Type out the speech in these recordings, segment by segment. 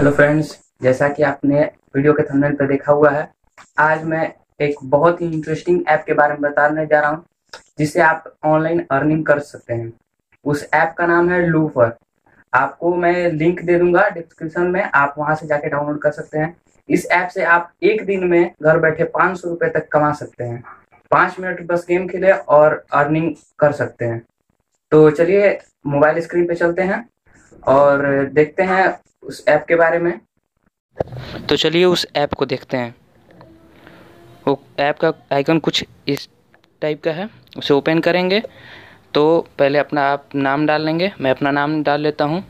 Hello friends जैसा कि आपने वीडियो के थंबनेल पर देखा हुआ है, आज मैं एक बहुत ही इंटरेस्टिंग ऐप के बारे में बताने जा रहा हूँ, जिसे आप ऑनलाइन अर्निंग कर सकते हैं। उस ऐप का नाम है लूफर आपको मैं लिंक दे दूँगा डिस्क्रिप्शन में, आप वहाँ से जाके डाउनलोड कर सकते हैं। इस ऐप से आप एक दिन में घर बैठे पाँच सौ रुपये तक कमा सकते हैं। पाँच मिनट बस गेम खेले और अर्निंग कर सकते हैं। तो चलिए मोबाइल स्क्रीन पे चलते हैं। और देखते हैं उस ऐप के बारे में। तो चलिए उस ऐप को देखते हैं। वो ऐप का आइकन कुछ इस टाइप का है। उसे ओपन करेंगे। तो पहले अपना आप नाम डाल लेंगे। मैं अपना नाम डाल लेता हूँ।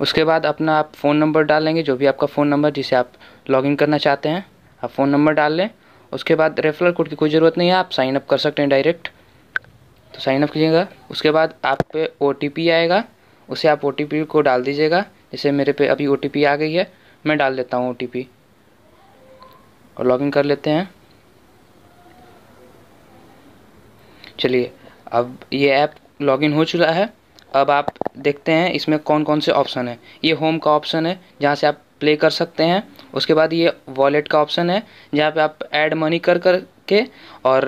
उसके बाद अपना आप फ़ोन नंबर डाल लेंगे, जो भी आपका फ़ोन नंबर जिसे आप लॉगिन करना चाहते हैं। आप फ़ोन नंबर डाल लें। उसके बाद रेफरल कोड की कोई ज़रूरत नहीं है। आप साइन अप कर सकते हैं डायरेक्ट। तो साइन अप कीजिएगा। उसके बाद आप पे ओटीपी आएगा। उसे आप ओटीपी को डाल दीजिएगा। जैसे मेरे पे अभी ओटीपी आ गई है, मैं डाल देता हूँ OTP और लॉगिन कर लेते हैं। चलिए, अब ये ऐप लॉगिन हो चुका है। अब आप देखते हैं इसमें कौन कौन से ऑप्शन है। ये होम का ऑप्शन है, जहाँ से आप प्ले कर सकते हैं। उसके बाद ये वॉलेट का ऑप्शन है, जहाँ पे आप ऐड मनी कर कर के और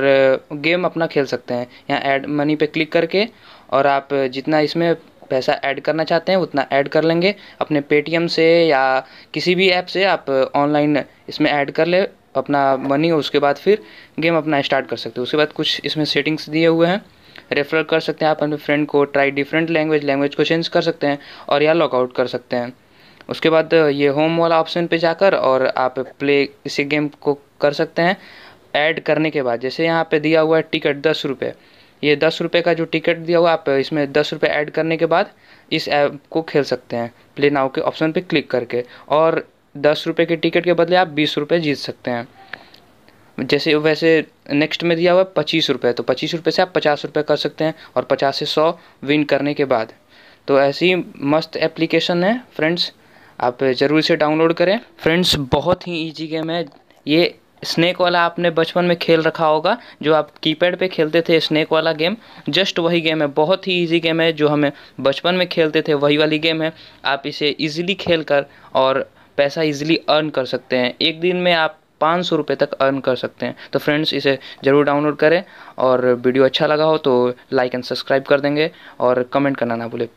गेम अपना खेल सकते हैं। यहाँ ऐड मनी पे क्लिक करके और आप जितना इसमें पैसा ऐड करना चाहते हैं, उतना ऐड कर लेंगे। अपने पेटीएम से या किसी भी ऐप से आप ऑनलाइन इसमें ऐड कर ले, अपना मनी, उसके बाद फिर गेम अपना स्टार्ट कर सकते हैं। उसके बाद कुछ इसमें सेटिंग्स दिए हुए हैं। रेफर कर सकते हैं आप अपने फ्रेंड को, ट्राई डिफरेंट लैंग्वेज लैंग्वेज को चेंज कर सकते हैं और या लॉकआउट कर सकते हैं। उसके बाद ये होम वाला ऑप्शन पे जाकर और आप प्ले, इसी गेम को कर सकते हैं। ऐड करने के बाद, जैसे यहाँ पे दिया हुआ है टिकट दस रुपये ये दस रुपये का जो टिकट दिया हुआ आप इसमें दस रुपये ऐड करने के बाद इस ऐप को खेल सकते हैं प्ले नाउ के ऑप्शन पे क्लिक करके, और दस रुपये के टिकट के बदले आप बीस रुपये जीत सकते हैं। जैसे, वैसे नेक्स्ट में दिया हुआ है पच्चीस रुपये तो पच्चीस रुपये से आप पचास रुपये कर सकते हैं, और पचास से सौ विन करने के बाद। तो ऐसी मस्त एप्लीकेशन है फ्रेंड्स आप ज़रूर इसे डाउनलोड करें। फ्रेंड्स बहुत ही ईजी गेम है, ये स्नैक वाला आपने बचपन में खेल रखा होगा, जो आप कीपैड पे खेलते थे स्नैक वाला गेम जस्ट वही गेम है, बहुत ही इजी गेम है, जो हमें बचपन में खेलते थे, वही वाली गेम है। आप इसे इजीली खेल कर और पैसा इजीली अर्न कर सकते हैं। एक दिन में आप पाँच सौ रुपये तक अर्न कर सकते हैं। तो फ्रेंड्स इसे ज़रूर डाउनलोड करें और वीडियो अच्छा लगा हो तो लाइक एंड सब्सक्राइब कर देंगे और कमेंट करना ना भूलें।